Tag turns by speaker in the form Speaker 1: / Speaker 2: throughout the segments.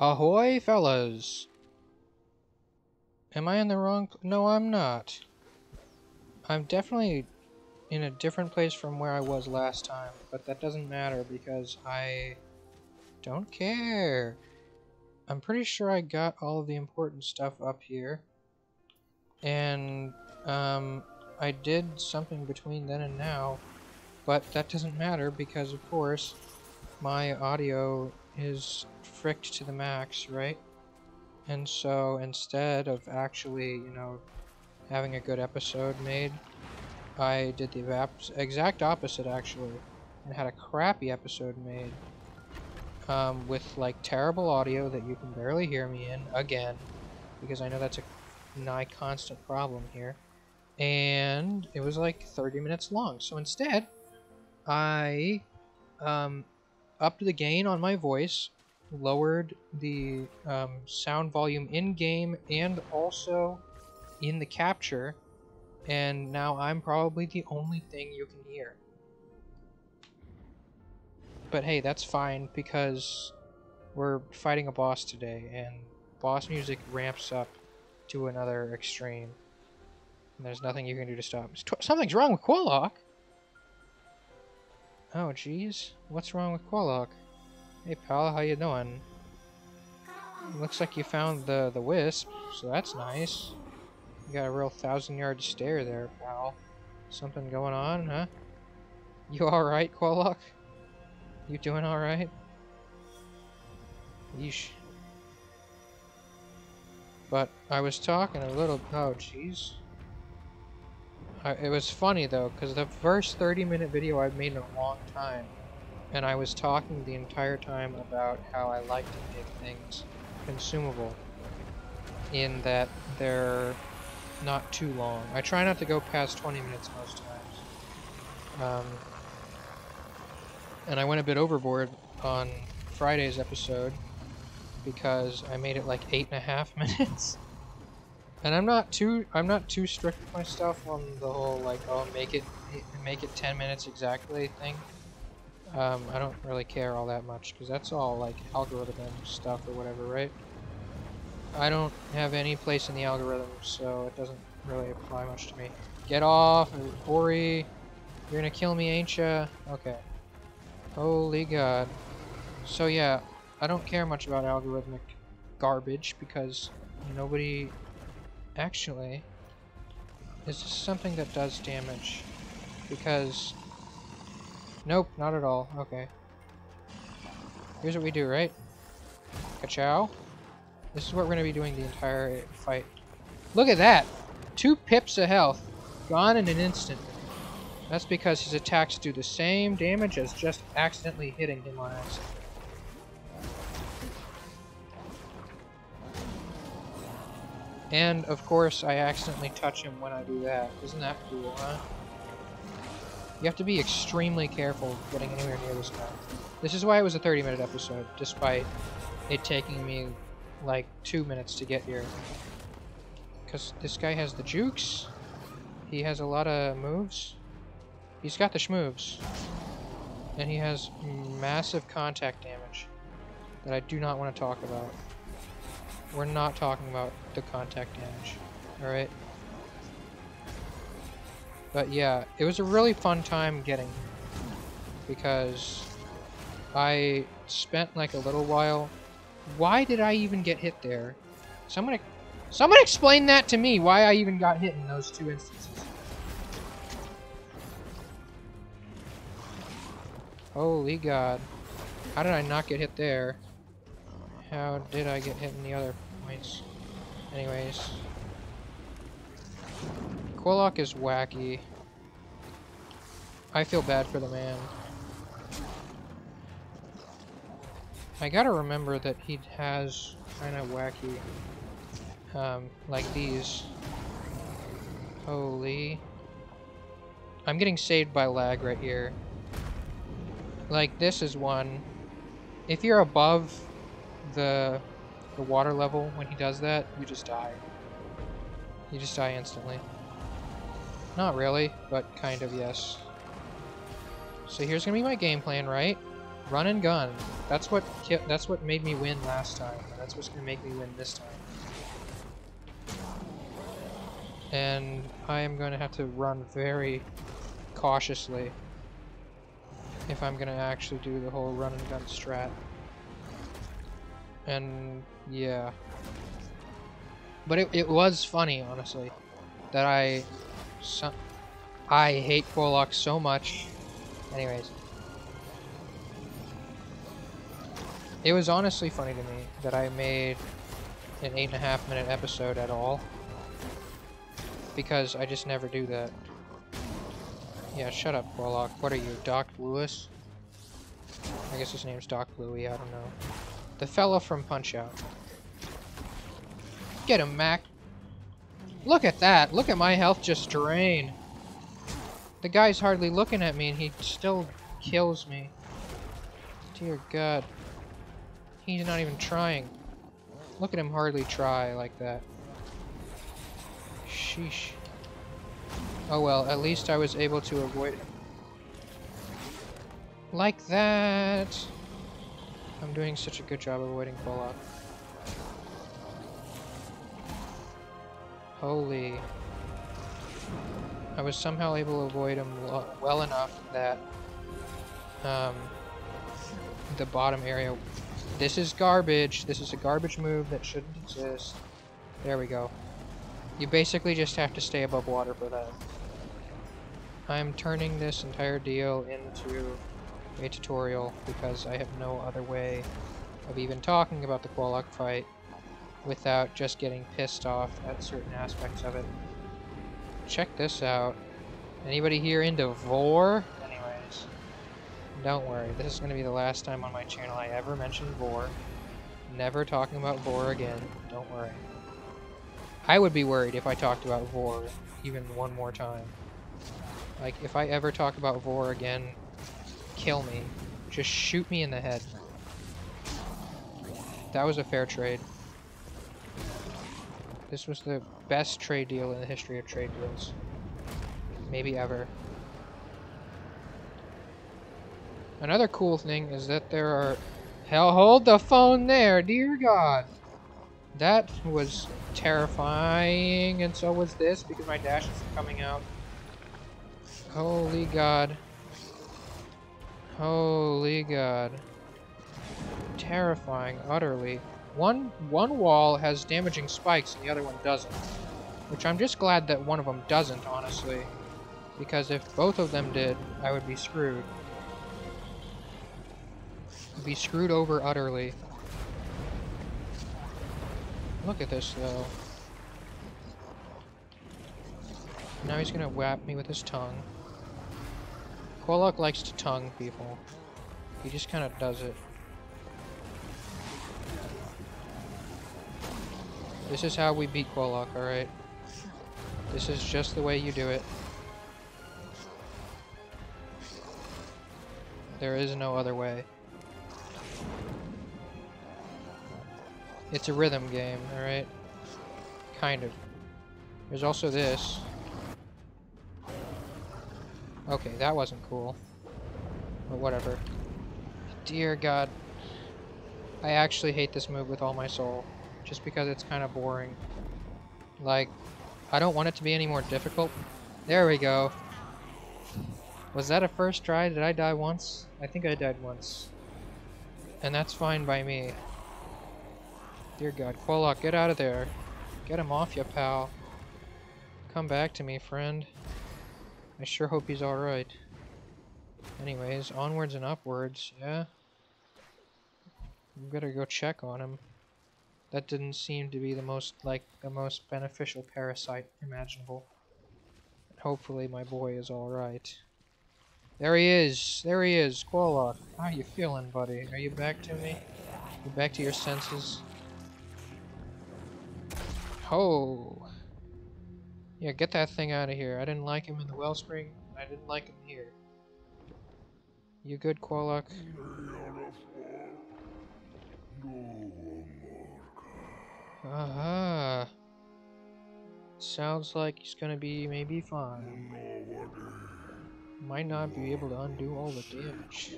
Speaker 1: Ahoy, fellas! Am I in the wrong... No, I'm not. I'm definitely in a different place from where I was last time, but that doesn't matter because I don't care. I'm pretty sure I got all of the important stuff up here. And, um, I did something between then and now, but that doesn't matter because, of course, my audio is fricked to the max, right? And so instead of actually, you know, having a good episode made, I did the exact opposite actually, and had a crappy episode made um, with like terrible audio that you can barely hear me in again, because I know that's a nigh constant problem here. And it was like 30 minutes long. So instead, I um, upped the gain on my voice, lowered the um, sound volume in game and also in the capture, and now I'm probably the only thing you can hear. But hey, that's fine because we're fighting a boss today, and boss music ramps up to another extreme. And there's nothing you can do to stop. Something's wrong with Kwolok! Oh, jeez. What's wrong with Kwolok? Hey, pal, how you doing? Looks like you found the, the wisp, so that's nice. You got a real thousand-yard stare there, pal. Something going on, huh? You alright, Kwolok? You doing alright? Yeesh. But I was talking a little... Oh, jeez. It was funny, though, because the first 30-minute video I've made in a long time, and I was talking the entire time about how I like to make things consumable, in that they're not too long. I try not to go past 20 minutes most times. Um, and I went a bit overboard on Friday's episode because I made it like eight and a half minutes. And I'm not too I'm not too strict with my stuff on the whole like oh make it make it 10 minutes exactly thing. Um, I don't really care all that much because that's all like algorithm stuff or whatever, right? I don't have any place in the algorithm, so it doesn't really apply much to me. Get off, Ori! You're gonna kill me, ain't ya? Okay. Holy god. So yeah, I don't care much about algorithmic garbage because nobody... Actually, is this something that does damage? Because... Nope, not at all. Okay. Here's what we do, right? Ka-chow. This is what we're going to be doing the entire fight. Look at that! Two pips of health. Gone in an instant. That's because his attacks do the same damage as just accidentally hitting him on accident. And, of course, I accidentally touch him when I do that. Isn't that cool, huh? You have to be extremely careful getting anywhere near this guy. This is why it was a 30 minute episode, despite it taking me like two minutes to get here. Because this guy has the jukes. He has a lot of moves. He's got the schmoves. And he has massive contact damage that I do not want to talk about. We're not talking about the contact damage. Alright? But yeah, it was a really fun time getting here. Because I spent like a little while. Why did I even get hit there? Someone, someone explain that to me, why I even got hit in those two instances. Holy god. How did I not get hit there? How did I get hit in the other points? Anyways. Kwolok is wacky. I feel bad for the man. I gotta remember that he has kind of wacky, um, like these. Holy. I'm getting saved by lag right here. Like, this is one. If you're above the, the water level when he does that, you just die. You just die instantly. Not really, but kind of, yes. So here's gonna be my game plan, right? Run and gun. That's what that's what made me win last time. That's what's gonna make me win this time. And I am gonna have to run very cautiously if I'm gonna actually do the whole run and gun strat. And yeah. But it, it was funny, honestly, that I so, I hate Warlock so much. Anyways. It was honestly funny to me that I made an eight and a half minute episode at all. Because I just never do that. Yeah, shut up, Warlock. What are you, Doc Lewis? I guess his name's Doc Louie, I don't know. The fella from Punch-Out. Get him, Mac. Look at that. Look at my health just drain. The guy's hardly looking at me and he still kills me. Dear God. He's not even trying. Look at him hardly try like that. Sheesh. Oh well, at least I was able to avoid. Like that! I'm doing such a good job avoiding fallout. Holy. I was somehow able to avoid him well enough that um, the bottom area... This is garbage. This is a garbage move that shouldn't exist. There we go. You basically just have to stay above water for that. I'm turning this entire deal into a tutorial because I have no other way of even talking about the Kwolok fight without just getting pissed off at certain aspects of it. Check this out. Anybody here into Vor? Anyways, don't worry. This is going to be the last time on my channel I ever mention Vor. Never talking about Vor again. Don't worry. I would be worried if I talked about Vor even one more time. Like, if I ever talk about Vor again, kill me. Just shoot me in the head. That was a fair trade. This was the best trade deal in the history of trade deals. Maybe ever. Another cool thing is that there are... Hell, hold the phone there, dear God! That was terrifying, and so was this, because my dash is coming out. Holy God. Holy God. Terrifying, utterly. One, one wall has damaging spikes and the other one doesn't. Which I'm just glad that one of them doesn't, honestly. Because if both of them did, I would be screwed. Be screwed over utterly. Look at this, though. Now he's gonna whap me with his tongue. Kwolok likes to tongue people. He just kind of does it. This is how we beat Kwolok, alright? This is just the way you do it. There is no other way. It's a rhythm game, alright? Kind of. There's also this. Okay, that wasn't cool. But whatever. Dear God. I actually hate this move with all my soul. Just because it's kind of boring. Like, I don't want it to be any more difficult. There we go. Was that a first try? Did I die once? I think I died once. And that's fine by me. Dear God, Kwolok, get out of there. Get him off you, pal. Come back to me, friend. I sure hope he's alright. Anyways, onwards and upwards, yeah? We better go check on him. That didn't seem to be the most, like, the most beneficial parasite imaginable. Hopefully my boy is alright. There he is! There he is! Kwolok! How you feeling, buddy? Are you back to me? You back to your senses? Oh! Yeah, get that thing out of here. I didn't like him in the wellspring. I didn't like him here. You good, Kwolok? Aha. Uh -huh. Sounds like he's gonna be maybe fine. Might not be able to undo all the damage.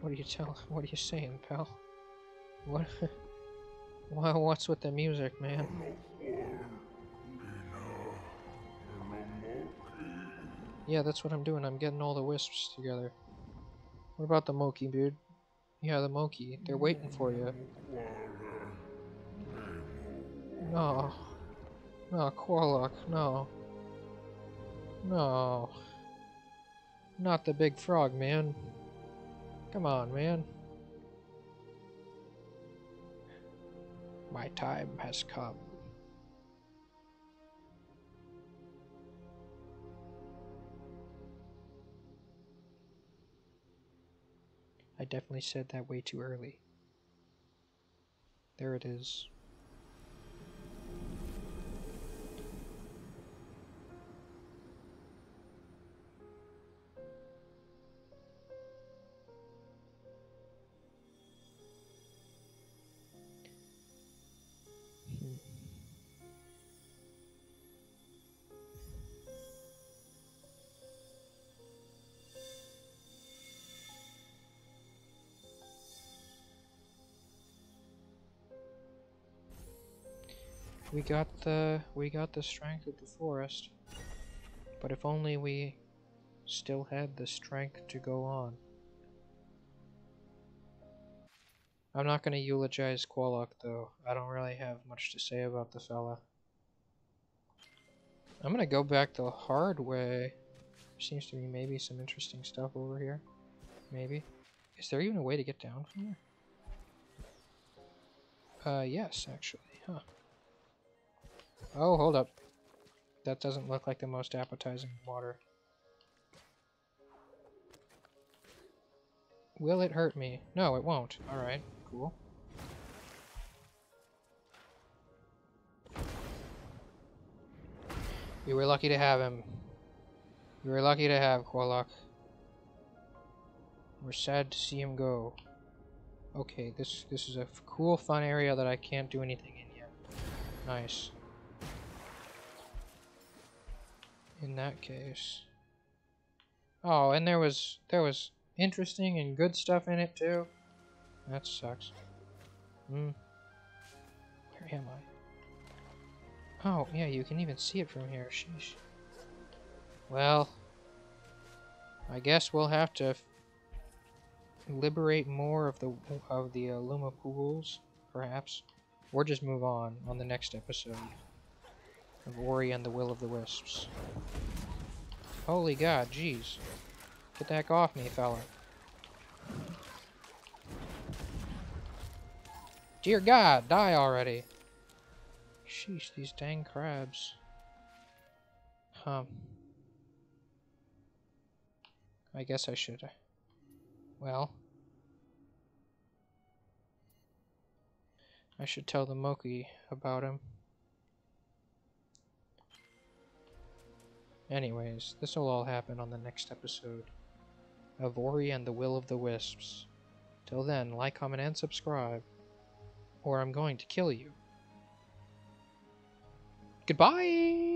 Speaker 1: What are you tell? What are you saying, pal? What? What's with the music, man? Yeah, that's what I'm doing. I'm getting all the wisps together. What about the Moki, dude? Yeah, the Moki. They're waiting for you. No. No, Kwolok, no. No. Not the big frog, man. Come on, man. My time has come. I definitely said that way too early. There it is. We got the we got the strength of the forest. But if only we still had the strength to go on. I'm not gonna eulogize Kwolok though. I don't really have much to say about the fella. I'm gonna go back the hard way. There seems to be maybe some interesting stuff over here. Maybe. Is there even a way to get down from here? Uh, yes, actually. Huh. Oh, hold up. That doesn't look like the most appetizing water. Will it hurt me? No, it won't. Alright, cool. We were lucky to have him. We were lucky to have Kwolok. We're sad to see him go. Okay, this this is a cool, fun area that I can't do anything in yet. Nice. In that case. Oh, and there was there was interesting and good stuff in it too. That sucks. Hmm. Where am I? Oh, yeah, you can even see it from here. Sheesh. Well, I guess we'll have to liberate more of the of the uh, Luma pools, perhaps, or just move on on the next episode of Ori and the Will of the Wisps. Holy god, jeez. Get the heck off me, fella. Dear god, die already. Sheesh, these dang crabs. Huh. I guess I should. Well. I should tell the Moki about him. Anyways, this will all happen on the next episode of Ori and the Will of the Wisps. Till then, like, comment, and subscribe, or I'm going to kill you. Goodbye!